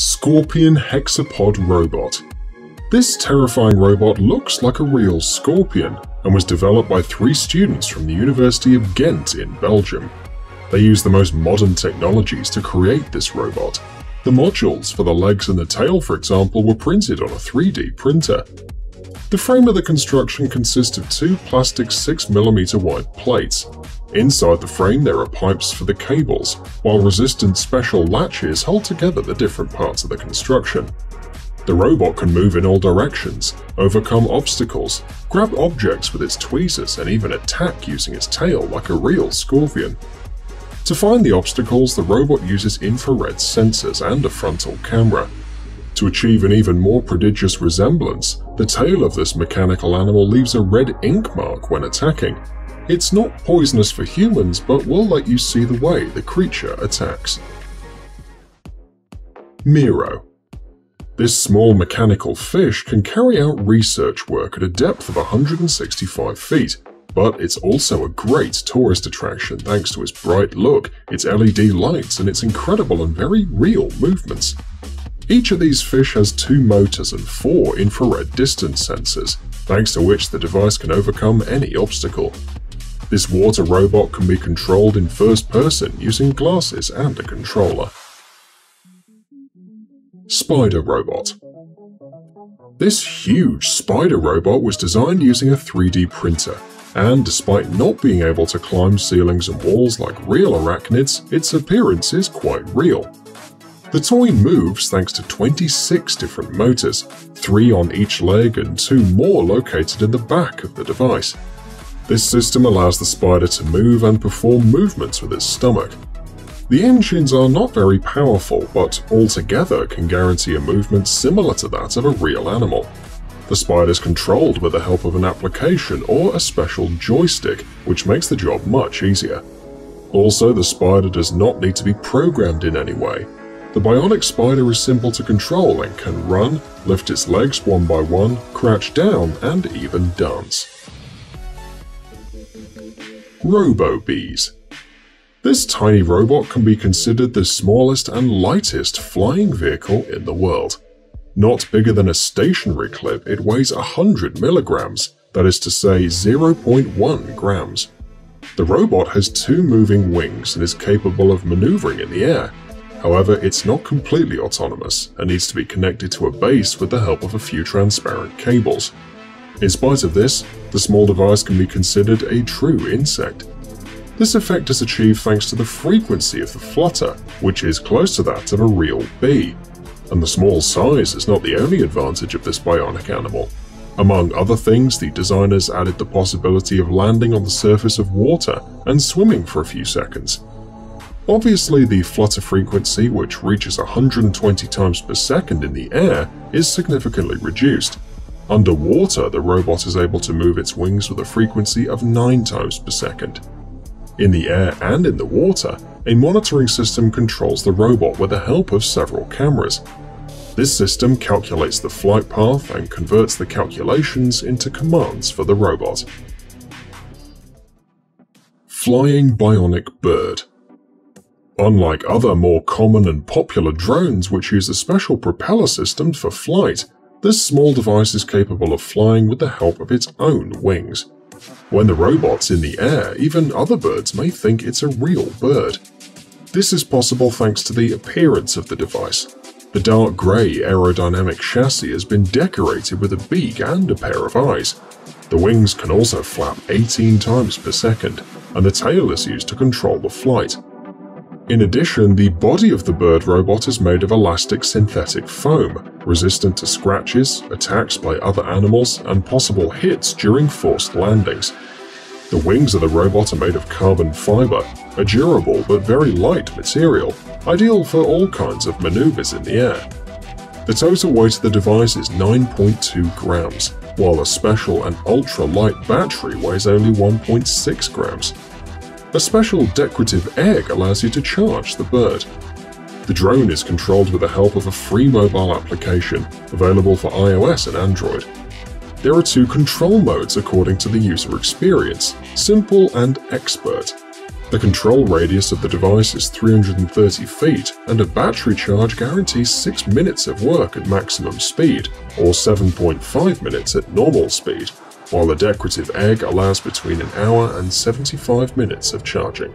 Scorpion Hexapod Robot This terrifying robot looks like a real scorpion and was developed by three students from the University of Ghent in Belgium. They used the most modern technologies to create this robot. The modules for the legs and the tail, for example, were printed on a 3D printer. The frame of the construction consists of two plastic 6mm wide plates. Inside the frame there are pipes for the cables, while resistant special latches hold together the different parts of the construction. The robot can move in all directions, overcome obstacles, grab objects with its tweezers and even attack using its tail like a real scorpion. To find the obstacles, the robot uses infrared sensors and a frontal camera. To achieve an even more prodigious resemblance, the tail of this mechanical animal leaves a red ink mark when attacking. It's not poisonous for humans, but will let you see the way the creature attacks. Miro This small mechanical fish can carry out research work at a depth of 165 feet, but it's also a great tourist attraction thanks to its bright look, its LED lights, and its incredible and very real movements. Each of these fish has two motors and four infrared distance sensors, thanks to which the device can overcome any obstacle. This water robot can be controlled in first person using glasses and a controller. Spider Robot This huge spider robot was designed using a 3D printer, and despite not being able to climb ceilings and walls like real arachnids, its appearance is quite real. The toy moves thanks to 26 different motors, three on each leg and two more located in the back of the device. This system allows the spider to move and perform movements with its stomach. The engines are not very powerful, but altogether can guarantee a movement similar to that of a real animal. The spider is controlled with the help of an application or a special joystick, which makes the job much easier. Also, the spider does not need to be programmed in any way, the bionic spider is simple to control and can run, lift its legs one by one, crouch down, and even dance. Robo-Bees This tiny robot can be considered the smallest and lightest flying vehicle in the world. Not bigger than a stationary clip, it weighs 100 milligrams, that is to say 0.1 grams. The robot has two moving wings and is capable of maneuvering in the air, However, it's not completely autonomous and needs to be connected to a base with the help of a few transparent cables. In spite of this, the small device can be considered a true insect. This effect is achieved thanks to the frequency of the flutter, which is close to that of a real bee. And the small size is not the only advantage of this bionic animal. Among other things, the designers added the possibility of landing on the surface of water and swimming for a few seconds, Obviously, the flutter frequency, which reaches 120 times per second in the air, is significantly reduced. Underwater, the robot is able to move its wings with a frequency of 9 times per second. In the air and in the water, a monitoring system controls the robot with the help of several cameras. This system calculates the flight path and converts the calculations into commands for the robot. Flying Bionic Bird Unlike other more common and popular drones which use a special propeller system for flight, this small device is capable of flying with the help of its own wings. When the robot's in the air, even other birds may think it's a real bird. This is possible thanks to the appearance of the device. The dark grey aerodynamic chassis has been decorated with a beak and a pair of eyes. The wings can also flap 18 times per second, and the tail is used to control the flight. In addition, the body of the bird robot is made of elastic synthetic foam, resistant to scratches, attacks by other animals, and possible hits during forced landings. The wings of the robot are made of carbon fiber, a durable but very light material, ideal for all kinds of maneuvers in the air. The total weight of the device is 9.2 grams, while a special and ultra-light battery weighs only 1.6 grams. A special decorative egg allows you to charge the bird. The drone is controlled with the help of a free mobile application, available for iOS and Android. There are two control modes according to the user experience, Simple and Expert. The control radius of the device is 330 feet, and a battery charge guarantees 6 minutes of work at maximum speed, or 7.5 minutes at normal speed, while the decorative egg allows between an hour and 75 minutes of charging.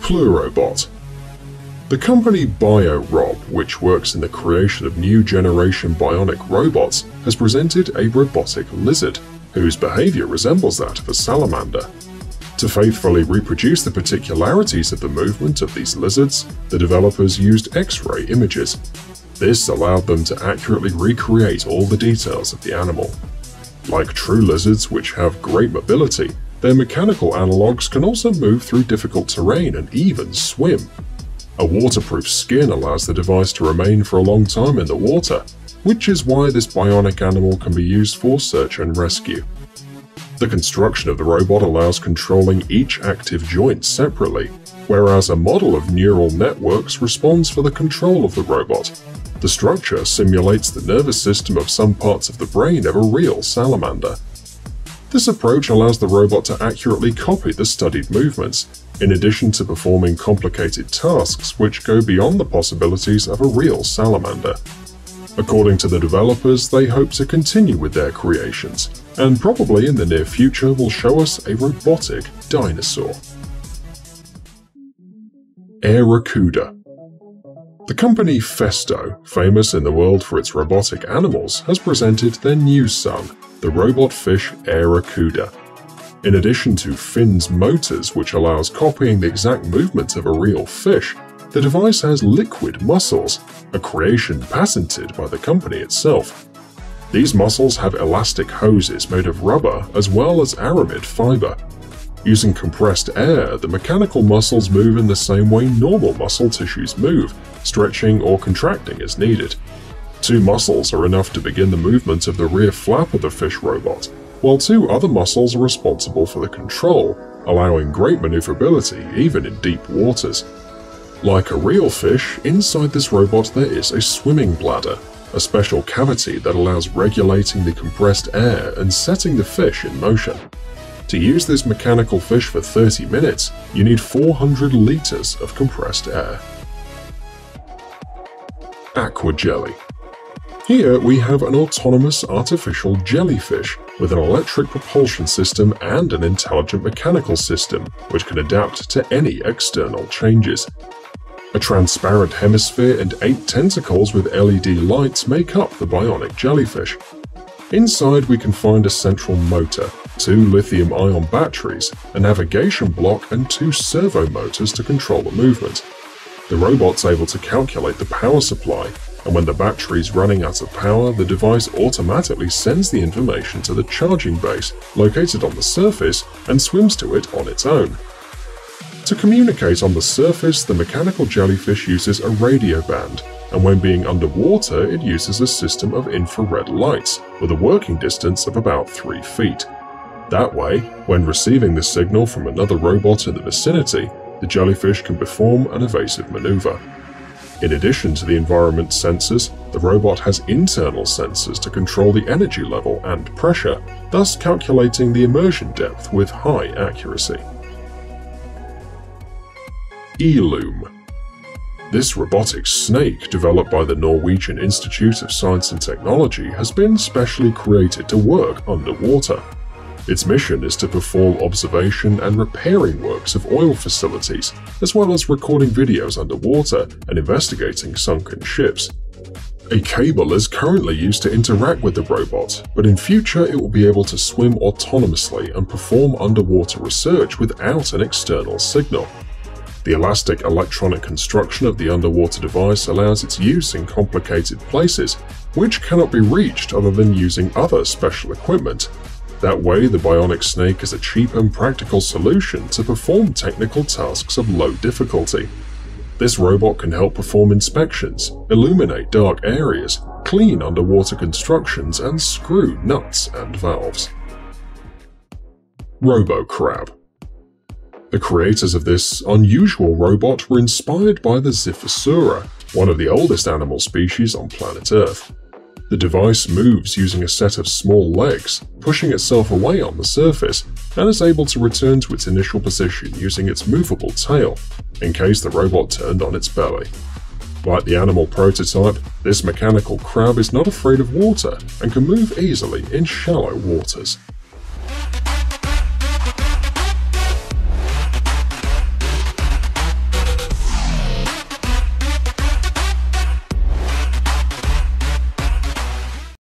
Pleurobot the company BioRob, which works in the creation of new generation bionic robots, has presented a robotic lizard, whose behavior resembles that of a salamander. To faithfully reproduce the particularities of the movement of these lizards, the developers used X-ray images. This allowed them to accurately recreate all the details of the animal. Like true lizards which have great mobility, their mechanical analogues can also move through difficult terrain and even swim. A waterproof skin allows the device to remain for a long time in the water, which is why this bionic animal can be used for search and rescue. The construction of the robot allows controlling each active joint separately, whereas a model of neural networks responds for the control of the robot. The structure simulates the nervous system of some parts of the brain of a real salamander. This approach allows the robot to accurately copy the studied movements, in addition to performing complicated tasks which go beyond the possibilities of a real salamander. According to the developers, they hope to continue with their creations, and probably in the near future will show us a robotic dinosaur. Airacuda The company Festo, famous in the world for its robotic animals, has presented their new son, the robot fish Airacuda. In addition to fins motors which allows copying the exact movements of a real fish, the device has liquid muscles, a creation patented by the company itself. These muscles have elastic hoses made of rubber as well as aramid fiber. Using compressed air, the mechanical muscles move in the same way normal muscle tissues move, stretching or contracting as needed. Two muscles are enough to begin the movement of the rear flap of the fish robot, while two other muscles are responsible for the control, allowing great maneuverability even in deep waters. Like a real fish, inside this robot there is a swimming bladder, a special cavity that allows regulating the compressed air and setting the fish in motion. To use this mechanical fish for 30 minutes, you need 400 litres of compressed air. Aqua Jelly Here we have an autonomous artificial jellyfish with an electric propulsion system and an intelligent mechanical system which can adapt to any external changes. A transparent hemisphere and eight tentacles with LED lights make up the bionic jellyfish. Inside we can find a central motor, two lithium-ion batteries, a navigation block and two servo motors to control the movement. The robot's able to calculate the power supply, and when the battery is running out of power, the device automatically sends the information to the charging base located on the surface and swims to it on its own. To communicate on the surface, the mechanical jellyfish uses a radio band, and when being underwater, it uses a system of infrared lights, with a working distance of about 3 feet. That way, when receiving the signal from another robot in the vicinity, the jellyfish can perform an evasive maneuver. In addition to the environment sensors, the robot has internal sensors to control the energy level and pressure, thus calculating the immersion depth with high accuracy. Eelume. This robotic snake, developed by the Norwegian Institute of Science and Technology, has been specially created to work underwater. Its mission is to perform observation and repairing works of oil facilities, as well as recording videos underwater and investigating sunken ships. A cable is currently used to interact with the robot, but in future it will be able to swim autonomously and perform underwater research without an external signal. The elastic electronic construction of the underwater device allows its use in complicated places, which cannot be reached other than using other special equipment. That way, the bionic snake is a cheap and practical solution to perform technical tasks of low difficulty. This robot can help perform inspections, illuminate dark areas, clean underwater constructions, and screw nuts and valves. RoboCrab the creators of this unusual robot were inspired by the Xiphosura, one of the oldest animal species on planet Earth. The device moves using a set of small legs, pushing itself away on the surface, and is able to return to its initial position using its movable tail, in case the robot turned on its belly. Like the animal prototype, this mechanical crab is not afraid of water and can move easily in shallow waters.